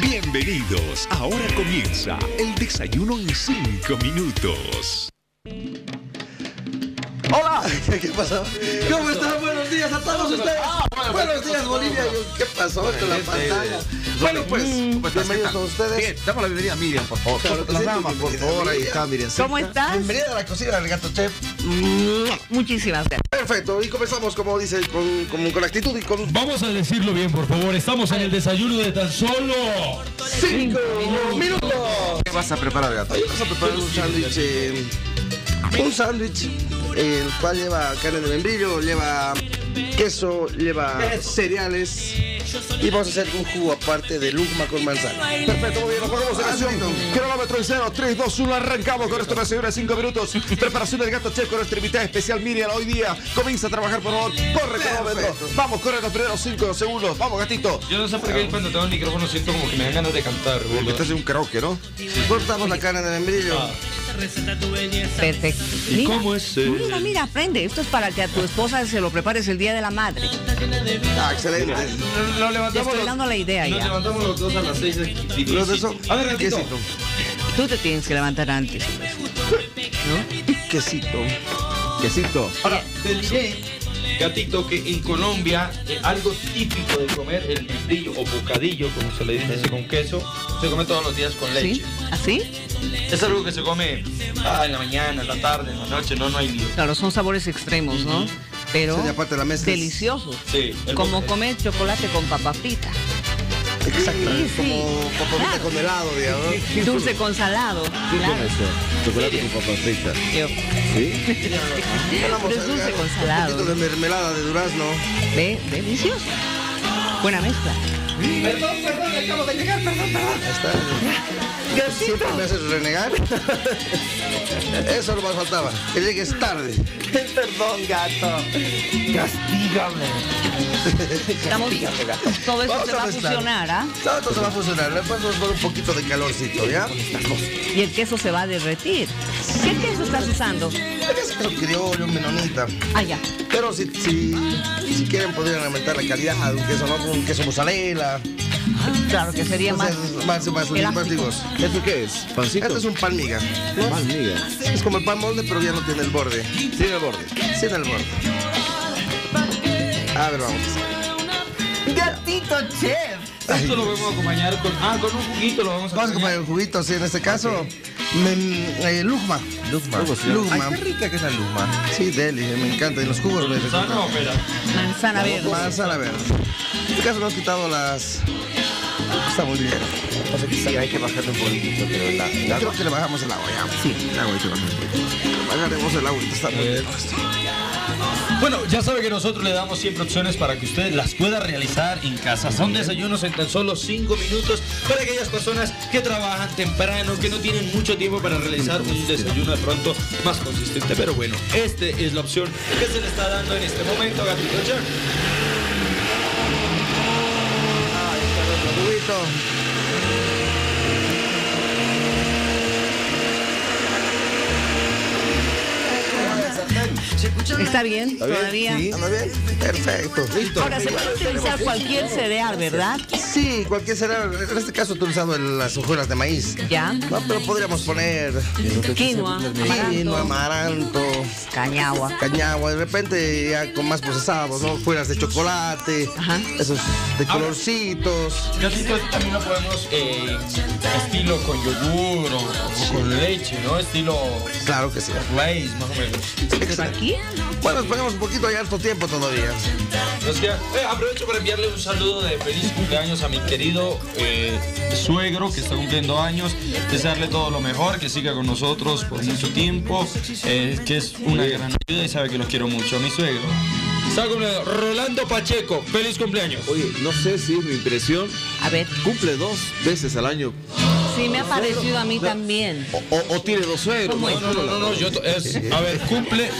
Bienvenidos. Ahora comienza el desayuno en 5 minutos. Hola, ¿qué pasó? ¿Cómo están? Buenos días a todos ustedes. Buenos días, Bolivia. ¿Qué pasó con la pantalla? Bueno, pues, bienvenidos a ustedes. Bien, damos la bienvenida a Miriam, por favor. Las damas, por favor, ahí está Miriam. ¿Cómo estás? Bienvenida a la cocina del gato chef. Muchísimas gracias. Perfecto, y comenzamos, como dice, con, con, con actitud y con Vamos a decirlo bien, por favor. Estamos en el desayuno de tan solo. cinco minutos. ¿Qué vas a preparar, gato? Hoy vamos a preparar un sándwich. eh, un sándwich, el cual lleva carne de membrillo, lleva queso, lleva cereales. Y vamos a hacer un jugo aparte de lúcuma con manzana. Perfecto, muy bien, nos ponemos en Ah, acción. Cronómetro en 0, 3, 2, 1, arrancamos con esto desayuno de 5 minutos. Preparación del gato chef con nuestra invitada especial Miriam hoy día. Comienza a trabajar, por favor. Corre, cronómetro. Vamos, corre los primeros 5 segundos. Vamos, gatito. Yo no sé por qué cuando tengo el micrófono siento como que me dan ganas de cantar, boludo. Estás en un karaoke, ¿no? Cortamos la carne de membrillo. Perfecto. ¿Y Mira, cómo es, eh? Mira, mira, aprende. Esto es para que a tu esposa se lo prepares el día de la madre. Ah, excelente. Lo Te levantamos estoy los, dando la idea nos ya. levantamos los dos a las 6 Los de eso, A ver, quesito. Tú te tienes que levantar antes. Quesito. Quesito. Ahora, te diré, gatito, que en Colombia eh, algo típico de comer el membrillo o bocadillo, como se le dice con queso, se come todos los días con leche. ¿Sí? ¿Así? Es algo que se come ah, en la mañana, en la tarde, en la noche, no, no hay lío. Claro, son sabores extremos, ¿no? Pero aparte la es- deliciosos. Sí, el Como comer chocolate con papa frita. Sí, sí. Como Claro. con helado, digamos. Dulce con salado. Claro. Chocolate con papas fritas. Yo- ¿Sí? Vamos Pero es a dulce con Un salado. poquito de mermelada de durazno. Ve, delicioso. Buena mezcla. Perdón, perdón, acabo de llegar, perdón, perdón. Está. Siempre me haces renegar. Eso no más faltaba. Que llegues tarde. Perdón, gato. Castígame. Estamos, todo eso Vamos a va a mezclar. funcionar, ¿ah? No, esto se va a funcionar. Le podemos poner un poquito de calorcito, ¿ya? Y el queso se va a derretir. ¿Qué queso estás usando? Es queso criollo, menonita. Ah, ya. Pero si, si, si quieren podrían aumentar la calidad de un queso, ¿no? Un queso mozzarella. Claro que sería más. Entonces, más, más, más, elástico. digos. ¿Eso qué es? ¿Pancito? Este es un pan miga. Pan miga. Es como el pan molde, pero ya no tiene el borde. Tiene el borde. Sin el borde. A ver, vamos. Gatito chef. Esto lo vamos a acompañar con. Ah, con un juguito lo vamos a Vamos a comer el juguito, sí, en este caso. men- eh, lujma. Lugma. Lugma. Ay, qué rica que es la lugma. Sí, deli, me encanta. Y los jugos me ¿Sano o pera? Manzana verde. Manzana verde. En este caso no he quitado las. Está muy bien. Pasa que sí, hay que bajarle un poquito, pero la, Yo creo que le bajamos el agua ya. Sí. El agua hay que bajar un poquito. Le bajaremos el agua. Está muy bien. Bueno, ya sabe que nosotros le damos siempre opciones para que usted las pueda realizar en casa. Son desayunos en tan solo 5 minutos para aquellas personas que trabajan temprano, que no tienen mucho tiempo para realizar un desayuno de pronto más consistente. Pero bueno, esta es la opción que se le está dando en este momento, Gatito Jack. ¿Está bien? ¿Todavía? Sí, ¿anda bien? Perfecto. Listo. Ahora, se puede utilizar cualquier cereal, ¿verdad? Sí, cualquier cereal. En este caso estoy usando las hojuelas de maíz. Ya. No, pero podríamos poner Quinoa, quinoa, amaranto, cañagua. cañagua, de repente ya con más procesados, ¿no? Fueras de chocolate, Ajá. esos de colorcitos. Gatito también lo podemos eh, estilo con yogur o, o con leche, ¿no? Estilo Claro que sí. Lays, más o menos. ¿Aquí? Bueno, nos ponemos un poquito hay harto tiempo todavía. Nos queda- eh, aprovecho para enviarle un saludo de feliz cumpleaños a mi querido eh, suegro que está cumpliendo años. Desearle todo lo mejor, que siga con nosotros por mucho tiempo, eh, que es una gran ayuda y sabe que los quiero mucho. A mi suegro. Está cumpliendo Rolando Pacheco. Feliz cumpleaños. Oye, no sé si es mi impresión, A ver, cumple dos veces al año. Así me ha parecido a mí también. O, o- o tiene dos suegros. ¿Cómo es? No, no, no, no, yo es, a ver, cumple.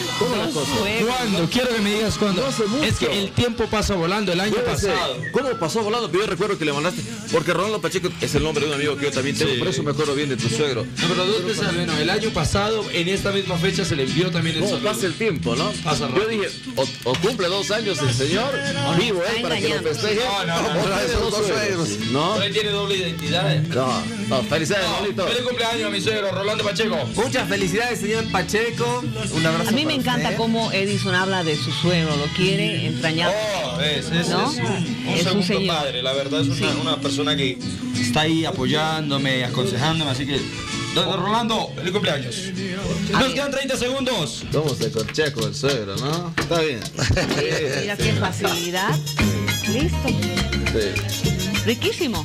Suegro. ¿Cuándo? Quiero que me digas cuándo. hace mucho. Es que el tiempo pasa volando, el año Puede ser. pasado. ¿Cómo pasó volando? Pero yo recuerdo que le mandaste. Porque Rolando Pacheco es el nombre de un amigo que yo también tengo. Sí. Por eso me acuerdo bien de tu suegro. No, pero dos veces al menos. El año pasado, en esta misma fecha, se le envió también el ¿Cómo saludo. pasa el tiempo, no? Pasa yo dije, o, o cumple dos años el señor, vivo él para que lo engañando. festeje. No, no, no, o no, tiene dos suegros. No, tiene doble identidad. eh. no, no, felicidades, Rolito. Feliz cumpleaños a mi suegro, Rolando Pacheco. Muchas felicidades, señor Pacheco. Un abrazo. A mí me encanta usted. cómo Edison habla de su suegro, lo quiere entrañable. Oh, es, es, ¿No? es un, un Es un segundo señor. padre. La verdad es una, Sí. una persona que está ahí apoyándome, aconsejándome. Así que, don Rolando, feliz cumpleaños. Nos quedan 30 segundos. ¿Cómo se corcheco el suegro, no? Está bien. Mira qué facilidad. Listo. Sí. Riquísimo.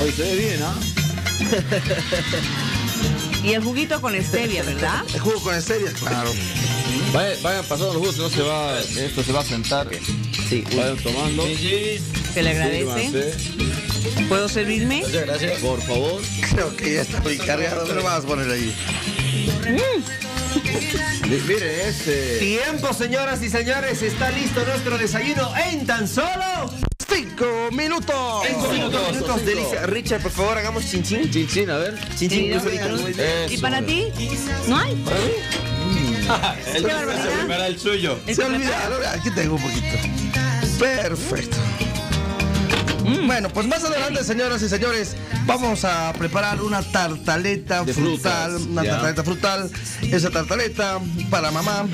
Hoy se ve bien, ¿ah? Y el juguito con stevia, ¿verdad? El jugo con stevia, claro. Vayan, vayan pasando los jugos, no se va, esto se va a sentar. Sí, Vayan tomando. Se le agradece. Sírvanse, ¿Puedo servirme? Muchas gracias. Por favor. Creo que ya está muy cargado, pero vamos a poner ahí. Mi- Mire, ese. Tiempo, señoras y señores, está listo nuestro desayuno en tan solo ¡Cinco minutos! cinco minutos. Delicia. Richard, por favor, hagamos chin chin. Chin chin, a ver. Chin chin. ¿Y para ti? ¿No hay? Barbaridad. se prepara el suyo. ¿El Se olvidaron, aquí tengo un poquito. Perfecto. Bueno, pues más adelante, señoras y señores, vamos a preparar una tartaleta De frutal. frutas, Una ya. tartaleta frutal. Esa tartaleta para mamá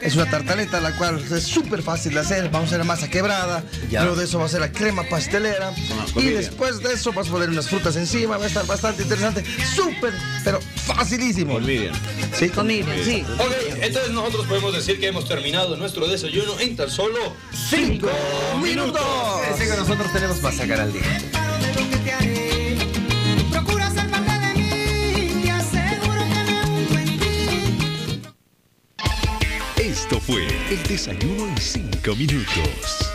es una tartaleta la cual es súper fácil de hacer. Vamos a hacer la masa quebrada. Ya. Luego de eso va a ser la crema pastelera. y familia. después de eso vas a poner unas frutas encima. Va a estar bastante interesante. Súper, pero facilísimo. Con Miriam. Sí, Con Miriam, sí. Entonces nosotros podemos decir que hemos terminado nuestro desayuno en tan solo cinco minutos. Quédese con nosotros, tenemos para sacar al día. que que. Esto fue el desayuno en 5 minutos.